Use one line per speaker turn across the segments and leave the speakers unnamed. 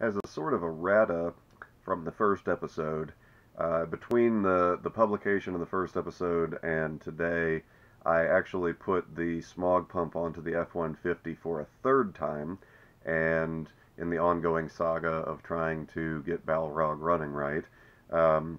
as a sort of a rata from the first episode, uh, between the, the publication of the first episode and today, I actually put the smog pump onto the F-150 for a third time, and in the ongoing saga of trying to get Balrog running right. Um,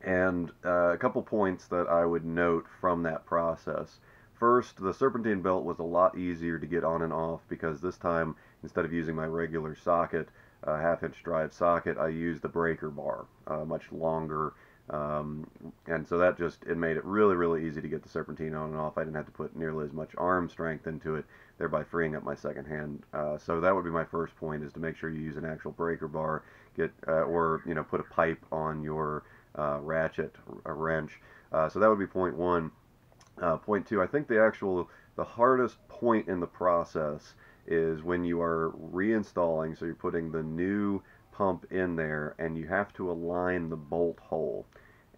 and uh, a couple points that I would note from that process. First, the serpentine belt was a lot easier to get on and off because this time, instead of using my regular socket, a half inch drive socket, I used the breaker bar, uh, much longer. Um, and so that just, it made it really, really easy to get the serpentine on and off. I didn't have to put nearly as much arm strength into it, thereby freeing up my second hand. Uh, so that would be my first point is to make sure you use an actual breaker bar, get, uh, or, you know, put a pipe on your uh, ratchet, a wrench. Uh, so that would be point one. Point two, I think the actual, the hardest point in the process is when you are reinstalling, so you're putting the new pump in there and you have to align the bolt hole.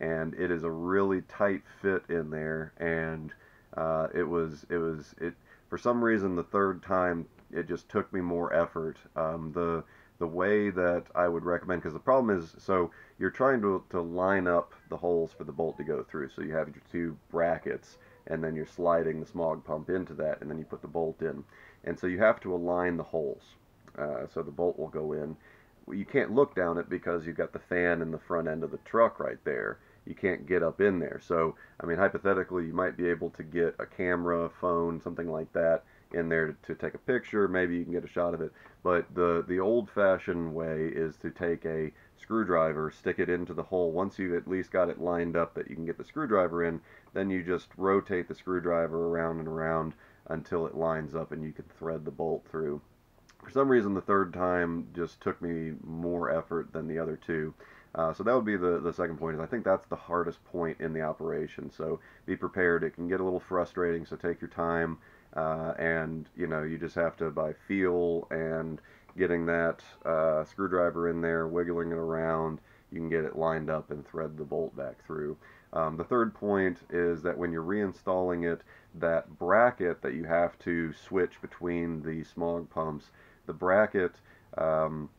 And it is a really tight fit in there and uh, it was, it was, it, for some reason the third time it just took me more effort. Um, the, the way that I would recommend, because the problem is, so you're trying to, to line up the holes for the bolt to go through. So you have your two brackets, and then you're sliding the smog pump into that, and then you put the bolt in. And so you have to align the holes. Uh, so the bolt will go in. You can't look down it because you've got the fan in the front end of the truck right there. You can't get up in there. So, I mean, hypothetically, you might be able to get a camera, phone, something like that, in there to, take a picture. Maybe you can get a shot of it. But the, the old-fashioned way is to take a screwdriver, stick it into the hole. Once you've at least got it lined up that you can get the screwdriver in, then you just rotate the screwdriver around and around until it lines up and you can thread the bolt through. For some reason, the third time just took me more effort than the other two. Uh, so that would be the, the second point. Is I think that's the hardest point in the operation. So be prepared. It can get a little frustrating, so take your time. Uh, and you know you just have to by feel and getting that uh, screwdriver in there, wiggling it around, you can get it lined up and thread the bolt back through. Um, the third point is that when you're reinstalling it, that bracket that you have to switch between the smog pumps, the bracket um,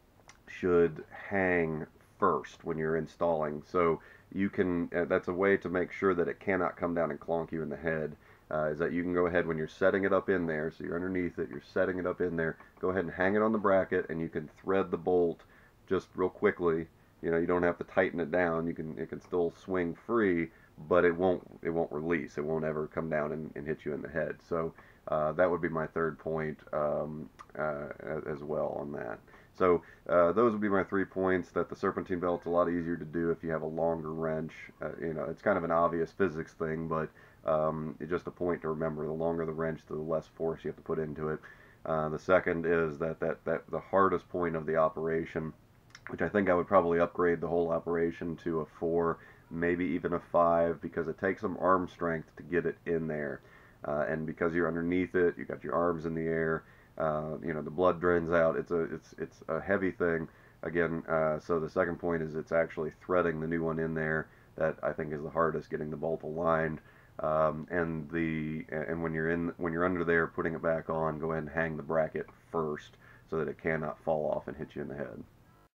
should hang first when you're installing. So you can, uh, that's a way to make sure that it cannot come down and clonk you in the head uh, is that you can go ahead when you're setting it up in there, so you're underneath it, you're setting it up in there, go ahead and hang it on the bracket and you can thread the bolt just real quickly. You know, you don't have to tighten it down. You can it can still swing free, but it won't it won't release. It won't ever come down and, and hit you in the head. So uh, that would be my third point um, uh, as well on that. So uh, those would be my three points. That the serpentine belt's a lot easier to do if you have a longer wrench. Uh, you know, it's kind of an obvious physics thing, but um, it's just a point to remember. The longer the wrench, the less force you have to put into it. Uh, the second is that, that, that the hardest point of the operation, which I think I would probably upgrade the whole operation to a 4, maybe even a 5, because it takes some arm strength to get it in there. Uh, and because you're underneath it, you got your arms in the air, uh, you know, the blood drains out. It's a, it's, it's a heavy thing. Again, uh, so the second point is it's actually threading the new one in there that I think is the hardest, getting the bolt aligned. Um, and the and when you're in when you're under there putting it back on go ahead and hang the bracket first so that it cannot fall off and hit you in the head